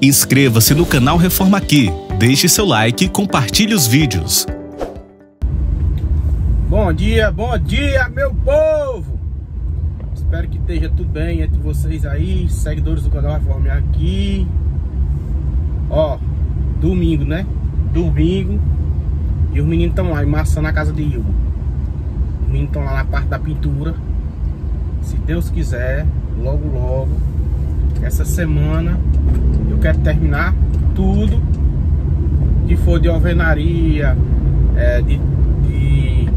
Inscreva-se no canal Reforma Aqui, deixe seu like e compartilhe os vídeos. Bom dia, bom dia, meu povo! Espero que esteja tudo bem entre vocês aí, seguidores do canal Reforma Aqui. Ó, domingo, né? Domingo. E os meninos estão lá embaçando a casa de Ilma. Meninos estão lá na parte da pintura. Se Deus quiser, logo logo, essa semana eu quero terminar tudo que for de alvenaria, é, de, de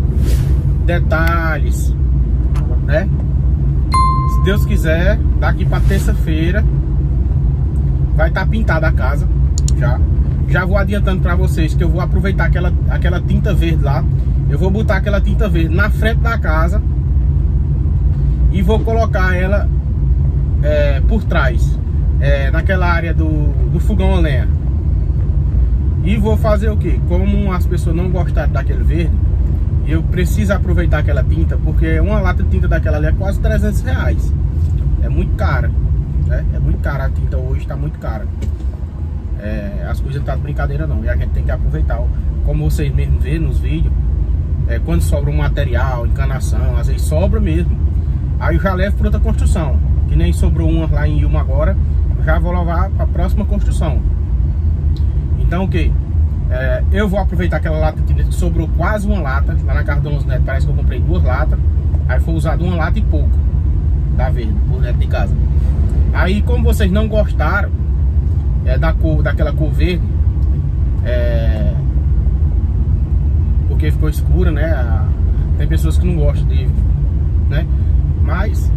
detalhes, né? Se Deus quiser, daqui para terça-feira vai estar tá pintada a casa já. Já vou adiantando para vocês que eu vou aproveitar aquela, aquela tinta verde lá. Eu vou botar aquela tinta verde na frente da casa e vou colocar ela é, por trás é, naquela área do, do fogão a lenha. E vou fazer o que? Como as pessoas não gostaram daquele verde, eu preciso aproveitar aquela tinta, porque uma lata de tinta daquela ali é quase 300 reais. É muito cara, né? É muito cara a tinta hoje, está muito cara. É, as coisas não tá de brincadeira não, e a gente tem que aproveitar. Como vocês mesmos vê nos vídeos, é, quando sobra um material, encanação, às vezes sobra mesmo. Aí eu já levo para outra construção, que nem sobrou uma lá em Ilma agora, já vou levar para a próxima construção. Então o que? É, eu vou aproveitar aquela lata que sobrou quase uma lata, lá na casa Neto parece que eu comprei duas latas, aí foi usado uma lata e pouco da verde, por dentro de casa. Aí como vocês não gostaram é, da cor, daquela cor verde, é, porque ficou escura, né? Tem pessoas que não gostam de, né? Mas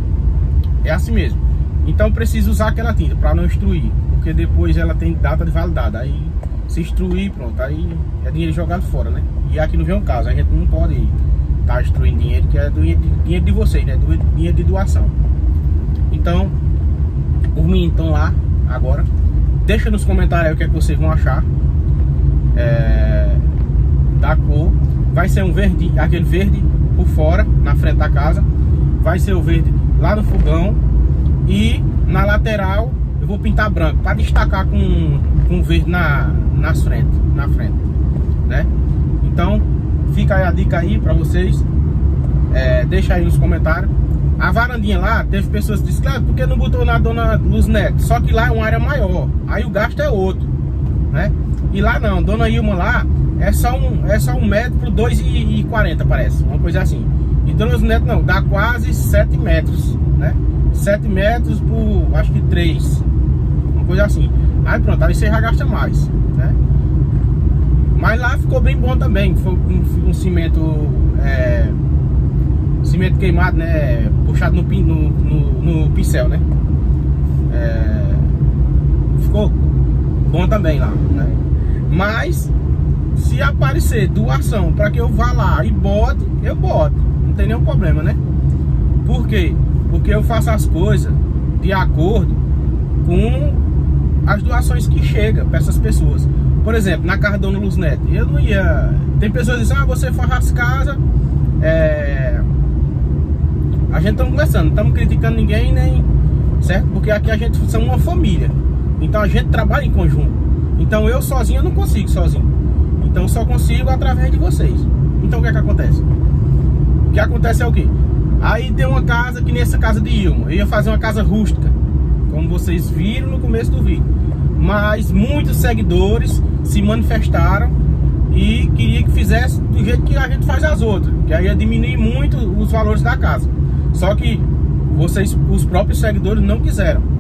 é assim mesmo. Então precisa usar aquela tinta para não instruir, porque depois ela tem data de validade. Aí se instruir, pronto, aí é dinheiro jogado fora, né? E aqui não vem um caso, a gente não pode estar tá instruindo dinheiro, que é do dinheiro de vocês, né? Do dinheiro de doação. Então, os meninos estão lá agora. Deixa nos comentários o que, é que vocês vão achar é, da cor. Vai ser um verde, aquele verde por fora, na frente da casa. Vai ser o verde lá no fogão e na lateral eu vou pintar branco para destacar com, com verde na, nas frente, na frente, né? Então fica aí a dica aí para vocês. É, deixa aí nos comentários. A varandinha lá, teve pessoas que disseram, claro, porque não botou na Dona Luz Neto? Só que lá é uma área maior, aí o gasto é outro, né? E lá não, Dona Ilma lá é só um, é só um metro por 2,40 parece, uma coisa assim. E Dona Luz Neto não, dá quase 7 metros, né? 7 metros por acho que 3. Uma coisa assim. Aí pronto, aí você já gasta mais, né? Mas lá ficou bem bom também. Foi um, um cimento. É, cimento queimado, né? Puxado no, no, no, no pincel, né? É, ficou bom também lá, né? Mas se aparecer doação para que eu vá lá e bote, eu boto. Não tem nenhum problema, né? Por quê? Porque eu faço as coisas de acordo com as doações que chegam para essas pessoas. Por exemplo, na casa da Dona Luz Neto, eu não ia. Tem pessoas que dizem, ah, você faz as casas. É... A gente está conversando, não estamos criticando ninguém, nem. Certo? Porque aqui a gente somos uma família. Então a gente trabalha em conjunto. Então eu sozinho eu não consigo sozinho. Então só consigo através de vocês. Então o que é que acontece? O que acontece é o quê? Aí tem uma casa que nessa casa de Ilma. Eu ia fazer uma casa rústica, como vocês viram no começo do vídeo. Mas muitos seguidores se manifestaram e queria que fizesse do jeito que a gente faz as outras, que aí ia diminuir muito os valores da casa. Só que vocês, os próprios seguidores, não quiseram.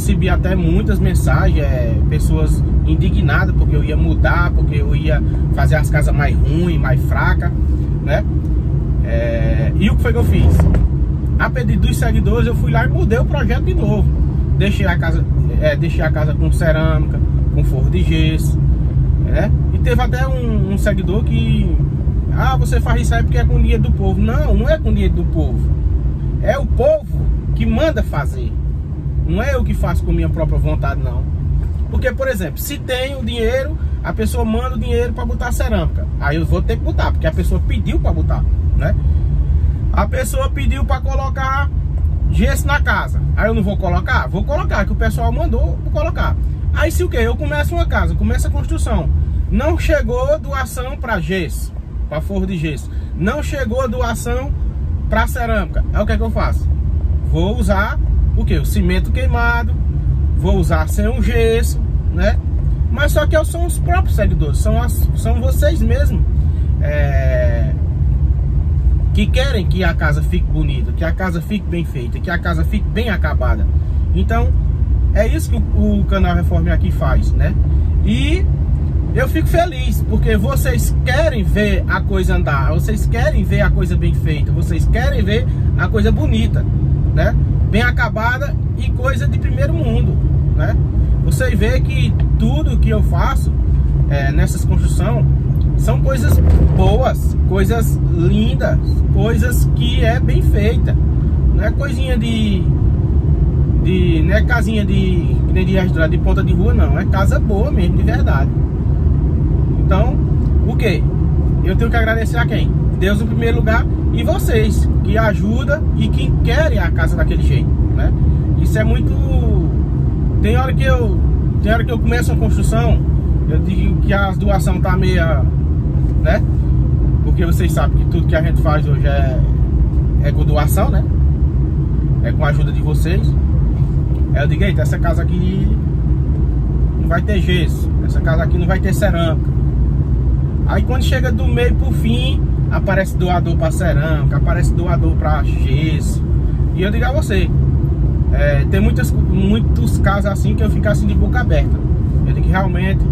Recebi até muitas mensagens, é, pessoas indignadas porque eu ia mudar, porque eu ia fazer as casas mais ruins, mais fracas, né? É, e o que foi que eu fiz? A pedido dos seguidores, eu fui lá e mudei o projeto de novo. Deixei a casa, é, deixei a casa com cerâmica, com forro de gesso. É? E teve até um, um, seguidor que. Ah, você faz isso aí porque é com dinheiro do povo. Não, não é com dinheiro do povo. É o povo que manda fazer. Não é eu que faço com minha própria vontade, não. Porque, por exemplo, se tem o dinheiro, a pessoa manda o dinheiro para botar cerâmica. Aí eu vou ter que botar, porque a pessoa pediu para botar, né? A pessoa pediu para colocar gesso na casa. Aí eu não vou colocar? Vou colocar, que o pessoal mandou colocar. Aí se o que? Eu começo uma casa, começo a construção. Não chegou doação para gesso, para forro de gesso. Não chegou doação para cerâmica. Aí o que é que eu faço? Vou usar o que? O cimento queimado. Vou usar sem o gesso, né? Mas só que são os próprios seguidores, são, as, são vocês mesmos é, que querem que a casa fique bonita, que a casa fique bem feita, que a casa fique bem acabada. Então, é isso que o, o canal Reforme aqui faz, né? E eu fico feliz, porque vocês querem ver a coisa andar, vocês querem ver a coisa bem feita, vocês querem ver a coisa bonita, né? Bem acabada e coisa de primeiro mundo, né? Você vê que tudo que eu faço é, nessas construções são coisas boas, coisas lindas, coisas que é bem feita. Não é coisinha de. de não é casinha de. de, de ponta de rua, não. É casa boa mesmo, de verdade. Então, o que? Eu tenho que agradecer a quem? Deus em primeiro lugar e vocês que ajudam e que querem a casa daquele jeito, né? Isso é muito. Tem hora que eu. Tem hora que eu começo uma construção, eu digo que a doação tá meia né? Porque vocês sabem que tudo que a gente faz hoje é, é com doação, né? É com a ajuda de vocês. Eu digo, eita, essa casa aqui não vai ter gesso, essa casa aqui não vai ter cerâmica. Aí quando chega do meio pro fim, aparece doador para cerâmica, aparece doador para gesso. E eu digo a você, é, tem muitas, muitos casos assim que eu fico assim de boca aberta. Eu digo que realmente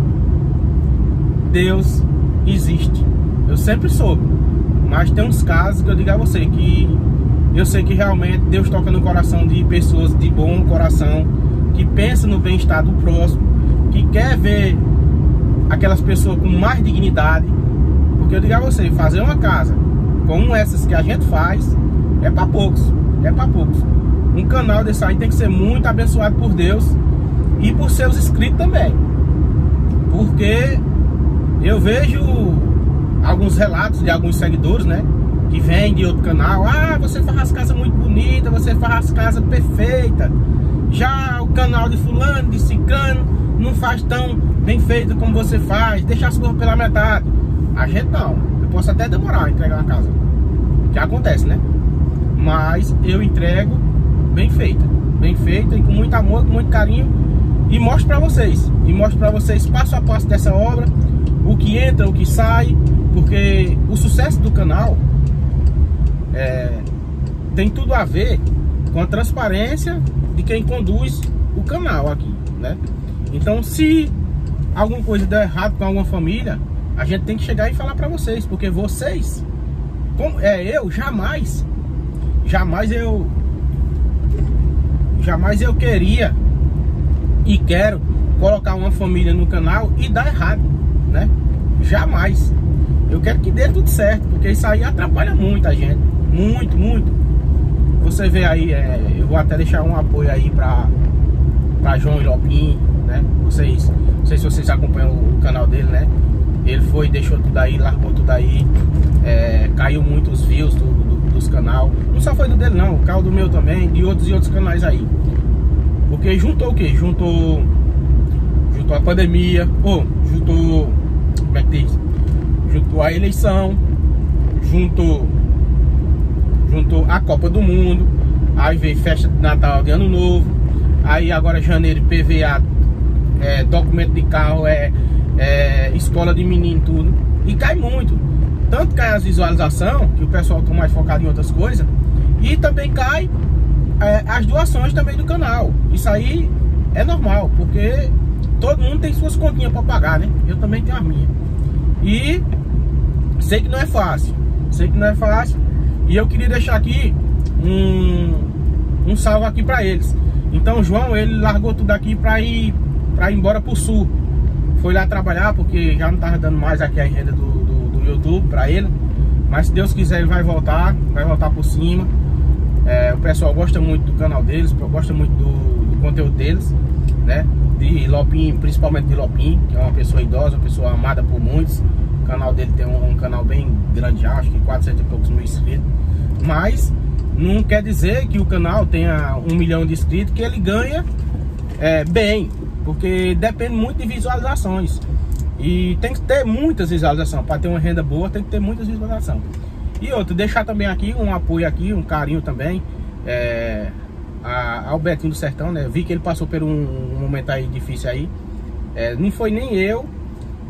Deus existe. Eu sempre soube. Mas tem uns casos que eu digo a você que eu sei que realmente Deus toca no coração de pessoas de bom coração, que pensam no bem-estar do próximo, que quer ver aquelas pessoas com mais dignidade. Porque eu digo a você, fazer uma casa como essas que a gente faz é para poucos, é para poucos. Um canal desse aí tem que ser muito abençoado por Deus e por seus inscritos também. Porque eu vejo alguns relatos de alguns seguidores, né? Que vêm de outro canal. Ah, você faz as casas muito bonitas, você faz as casas perfeitas. Já o canal de fulano, de cicano, não faz tão bem feito como você faz. Deixa as coisas pela metade. A gente não. Eu posso até demorar a entregar uma casa. Que acontece, né? Mas eu entrego bem feita. Bem feita e com muito amor, com muito carinho. E mostro pra vocês. E mostro pra vocês passo a passo dessa obra o que entra, o que sai, porque o sucesso do canal é, tem tudo a ver com a transparência de quem conduz o canal aqui, né? Então, se alguma coisa der errado com alguma família, a gente tem que chegar e falar para vocês, porque vocês, é eu, jamais, jamais eu, jamais eu queria e quero colocar uma família no canal e dar errado né? Jamais. Eu quero que dê tudo certo, porque isso aí atrapalha muito a gente. Muito, muito. Você vê aí, é, eu vou até deixar um apoio aí pra, pra João Ilopim, né? Vocês, não sei se vocês acompanham o canal dele, né? Ele foi, deixou tudo aí, largou tudo aí. É, caiu muito os views do, do, dos canal. Não só foi do dele não, o carro do meu também, de outros e outros canais aí. Porque juntou o que? Juntou juntou a pandemia, ou juntou, como é que diz? Juntou a eleição, juntou, juntou a Copa do Mundo, aí veio festa de Natal de Ano Novo, aí agora janeiro PVA, é, documento de carro, é, é escola de menino, tudo, e cai muito. Tanto cai as visualizações, que o pessoal está mais focado em outras coisas, e também cai é, as doações também do canal. Isso aí é normal, porque todo mundo tem suas continhas para pagar, né? Eu também tenho as minhas. E sei que não é fácil. Sei que não é fácil. E eu queria deixar aqui um, um salve aqui para eles. Então, João, ele largou tudo aqui para ir para ir embora pro sul. Foi lá trabalhar porque já não tava dando mais aqui a renda do, do, do YouTube para ele. Mas se Deus quiser, ele vai voltar, vai voltar por cima. É, o pessoal gosta muito do canal deles, gosta muito do, do conteúdo deles, né? de Lopim, principalmente de Lopim, que é uma pessoa idosa, uma pessoa amada por muitos. O canal dele tem um, um canal bem grande, acho que 400 e poucos mil inscritos. Mas não quer dizer que o canal tenha um milhão de inscritos que ele ganha é, bem, porque depende muito de visualizações. E tem que ter muitas visualizações. Para ter uma renda boa, tem que ter muitas visualizações. E outro, deixar também aqui um apoio aqui, um carinho também. É, a, ao Betinho do Sertão, né? Vi que ele passou por um, um momento aí difícil aí. É, não foi nem eu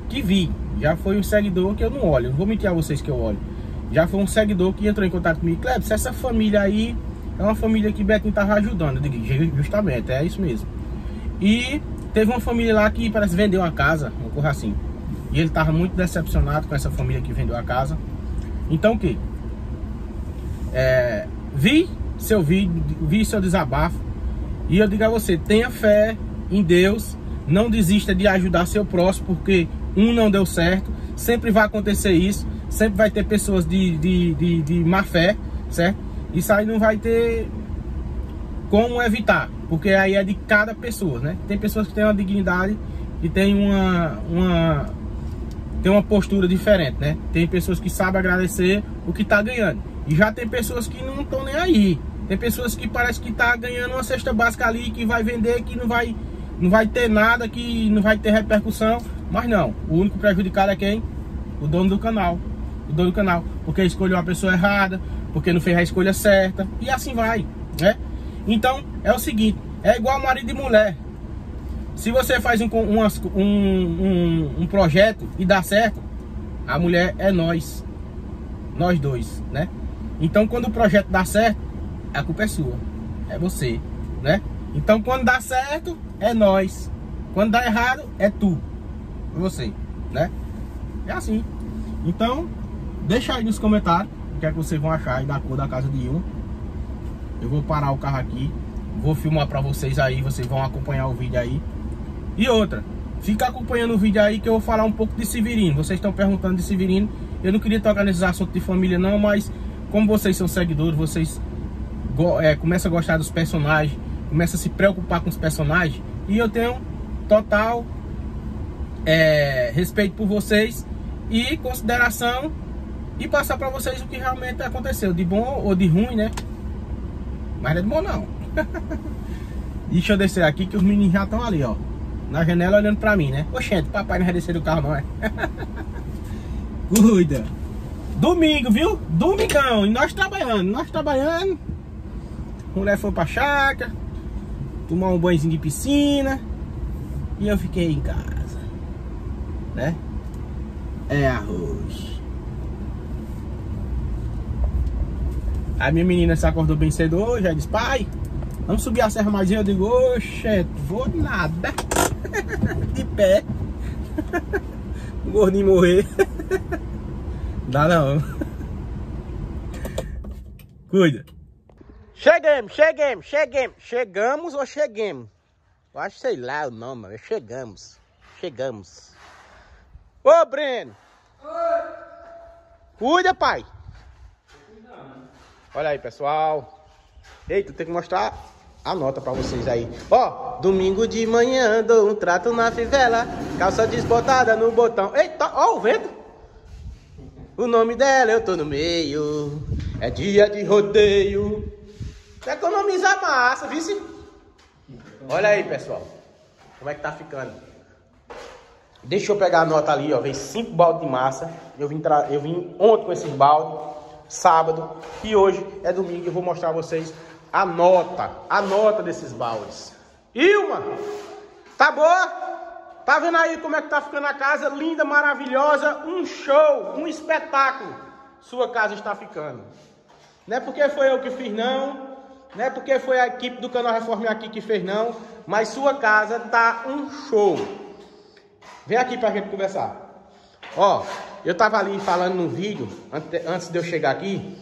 que vi. Já foi um seguidor que eu não olho. Vou mentir a vocês que eu olho. Já foi um seguidor que entrou em contato comigo. Kleber, se essa família aí é uma família que Betinho tava ajudando. Eu digo, justamente, é isso mesmo. E teve uma família lá que parece vendeu uma casa, uma coisa assim. E ele tava muito decepcionado com essa família que vendeu a casa. Então o que? É, vi seu vídeo, vi seu desabafo. E eu digo a você, tenha fé em Deus, não desista de ajudar seu próximo, porque um não deu certo, sempre vai acontecer isso, sempre vai ter pessoas de, de, de, de má fé, certo? Isso aí não vai ter como evitar, porque aí é de cada pessoa, né? Tem pessoas que têm uma dignidade e tem uma, uma, tem uma postura diferente, né? Tem pessoas que sabem agradecer o que tá ganhando. E já tem pessoas que não estão nem aí. Tem pessoas que parece que tá ganhando uma cesta básica ali, que vai vender, que não vai, não vai ter nada, que não vai ter repercussão. Mas não, o único prejudicado é quem? O dono do canal. O dono do canal. Porque escolheu a pessoa errada, porque não fez a escolha certa. E assim vai, né? Então, é o seguinte, é igual marido e mulher. Se você faz um, um, um, um projeto e dá certo, a mulher é nós. Nós dois, né? Então, quando o projeto dá certo, a culpa é sua. É você, né? Então quando dá certo, é nós. Quando dá errado, é tu. É você, né? É assim. Então, deixa aí nos comentários o que é que vocês vão achar aí da cor da casa de um. Eu vou parar o carro aqui, vou filmar pra vocês aí, vocês vão acompanhar o vídeo aí. E outra, fica acompanhando o vídeo aí que eu vou falar um pouco de Severino. Vocês estão perguntando de Severino. Eu não queria tocar nesses assuntos de família não, mas como vocês são seguidores, vocês é, começa a gostar dos personagens, começa a se preocupar com os personagens. E eu tenho total é, respeito por vocês e consideração e passar para vocês o que realmente aconteceu, de bom ou de ruim, né? Mas não é de bom não. Deixa eu descer aqui que os meninos já estão ali, ó. Na janela olhando pra mim, né? Oxente, papai não vai descer do carro não, é? Cuida. Domingo, viu? Domingão. E nós trabalhando, nós trabalhando mulher foi pra chácara, tomar um banhozinho de piscina e eu fiquei em casa, né? É arroz. A minha menina se acordou bem cedo hoje, já disse, pai, vamos subir a serra mais Eu digo, oxe, vou nada. de pé. o gordinho morrer. Dá não. Cuida. Chegamos, chegamos, chegamos. Chegamos ou cheguemos? Eu acho, sei lá o nome, mas chegamos. Chegamos. Ô, Breno. Oi. Cuida, pai. Olha aí, pessoal. Eita, tem que mostrar a nota pra vocês aí. Ó, domingo de manhã dou um trato na fivela. Calça desbotada no botão. Eita, ó o vento. O nome dela eu tô no meio. É dia de rodeio. Economizar massa, viu? Olha aí, pessoal. Como é que tá ficando. Deixa eu pegar a nota ali, ó. Vem cinco baldes de massa. Eu vim, eu vim ontem com esses baldes, sábado. E hoje é domingo. Eu vou mostrar a vocês a nota. A nota desses baldes. Ilma! Tá boa? Tá vendo aí como é que tá ficando a casa? Linda, maravilhosa. Um show, um espetáculo. Sua casa está ficando. Não é porque foi eu que fiz, não. Não é porque foi a equipe do canal Reforme aqui que fez não, mas sua casa tá um show. Vem aqui pra gente conversar. Ó, eu tava ali falando no vídeo, antes de eu chegar aqui,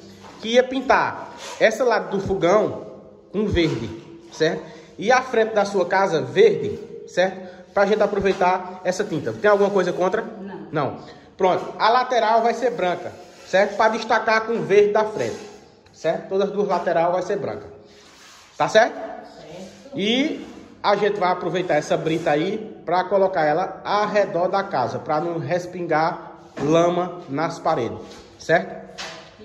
que ia pintar essa lado do fogão com verde, certo? E a frente da sua casa verde, certo? Pra gente aproveitar essa tinta. Tem alguma coisa contra? Não. Não. Pronto. A lateral vai ser branca, certo? Para destacar com verde da frente, certo? Todas as duas laterais vai ser branca. Tá certo? Certo. E a gente vai aproveitar essa brita aí para colocar ela ao redor da casa, para não respingar lama nas paredes, certo?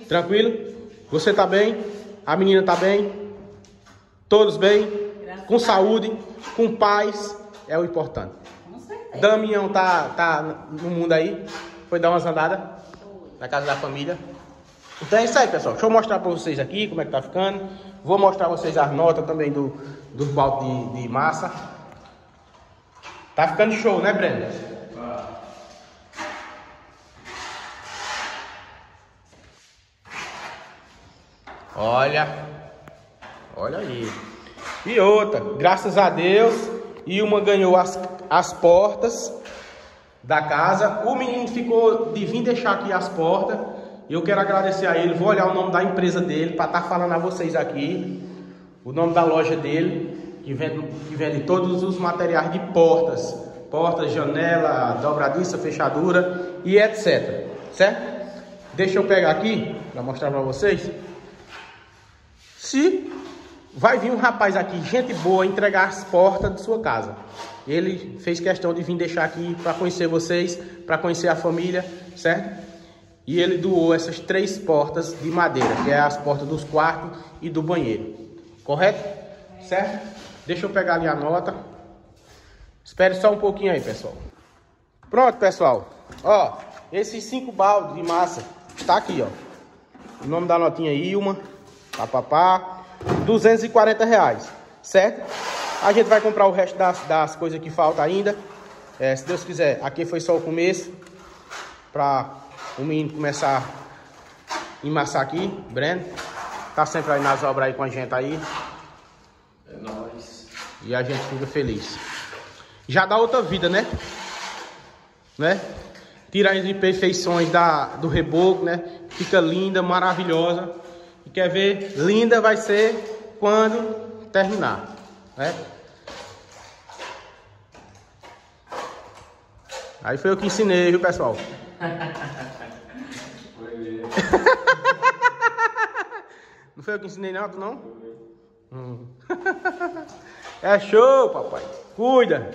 Tranquilo? Você tá bem? A menina tá bem? Todos bem? Com saúde, com paz, é o importante. Damião tá, tá no mundo aí? Foi dar umas andadas? Na casa da família? Então é isso aí, pessoal. Deixa eu mostrar para vocês aqui como é que tá ficando. Vou mostrar pra vocês as notas também do, dos baldes de, de massa. Tá ficando show, né, Brenda? Olha. Olha aí. E outra, graças a Deus, Ilma ganhou as, as portas da casa. O menino ficou de vir deixar aqui as portas. Eu quero agradecer a ele. Vou olhar o nome da empresa dele para estar tá falando a vocês aqui. O nome da loja dele, que vende, que vende todos os materiais de portas, portas, janela, dobradiça, fechadura e etc. Certo? Deixa eu pegar aqui para mostrar para vocês. Se vai vir um rapaz aqui, gente boa, entregar as portas de sua casa. Ele fez questão de vir deixar aqui para conhecer vocês, para conhecer a família, certo? E ele doou essas três portas de madeira, que é as portas dos quartos e do banheiro. Correto? Certo? Deixa eu pegar ali a nota. Espere só um pouquinho aí, pessoal. Pronto, pessoal. Ó, esses cinco baldes de massa está aqui, ó. O nome da notinha é Ilma. Papapá. 240 reais, certo? A gente vai comprar o resto das, das coisas que falta ainda. É, se Deus quiser, aqui foi só o começo. Para o menino começar a emassar aqui, Breno. Tá sempre aí nas obras aí com a gente aí. É nóis. E a gente fica feliz. Já dá outra vida, né? Né? Tira as imperfeições da, do reboco, né? Fica linda, maravilhosa. E quer ver? Linda vai ser quando terminar, né? Aí foi eu que ensinei, viu, pessoal? Foi mesmo. Não foi eu que ensinei tu não? Hum. É show, papai. Cuida.